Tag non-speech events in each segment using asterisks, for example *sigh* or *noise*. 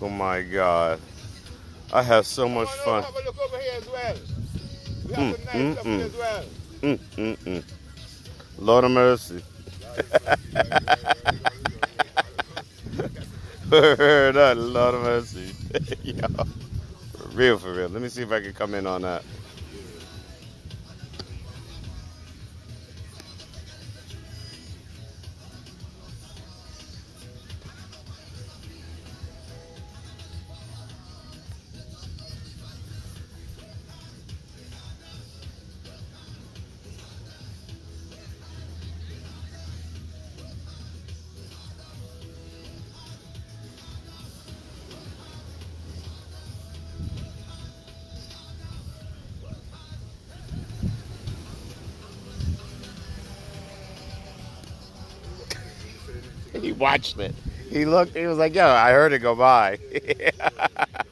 Oh my God. I have so much fun. Have a look over here as well. We have Mm, some nice mm, mm. as well. Mm, mm, mm. Lord of mercy. *laughs* Heard that, Lord of mercy. *laughs* Yo, for real, for real. Let me see if I can come in on that. *laughs* He watched it. He looked, he was like, yo, I heard it go by. *laughs*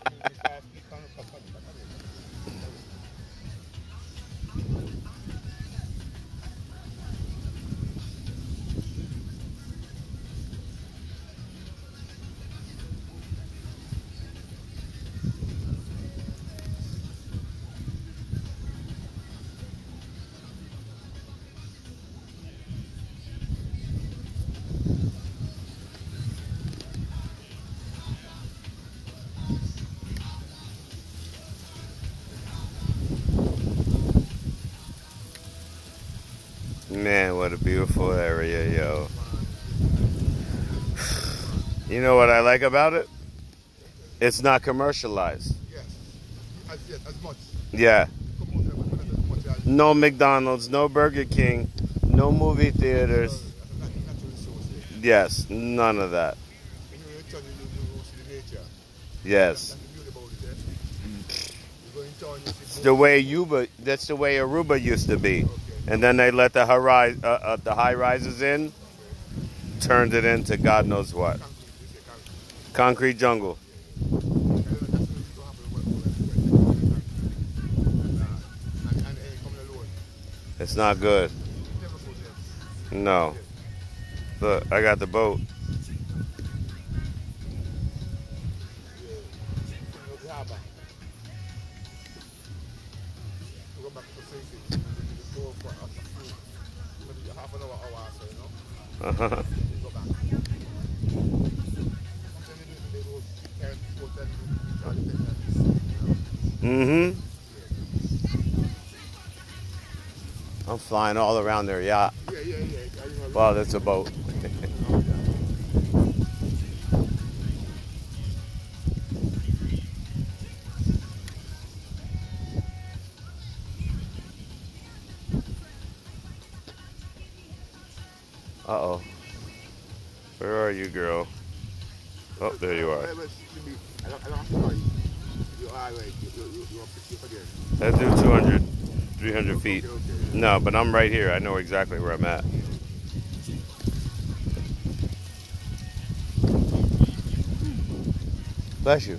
Man, what a beautiful area, yo. You know what I like about it? It's not commercialized. Yes. As, as much. Yeah. No McDonald's, no Burger King, no movie theaters. Yes, none of that. Yes. It's the way Yuba, that's the way Aruba used to be. And then they let the uh, uh, the high rises in, turned it into God knows what. concrete, jungle. It's not good. No. Look, I got the boat. Go back to Faces. Go for a few, maybe half an hour, hour so, you know? Then you go back. Sometimes they do the road, carry the boat and you charge them like this, you know? Mm-hmm. I'm flying all around their yacht. Yeah, yeah, yeah. I remember. Wow, that's a boat. *laughs* Uh-oh. Where are you, girl? Oh, there you are. Let's do 200, 300 feet. No, but I'm right here. I know exactly where I'm at. Bless you.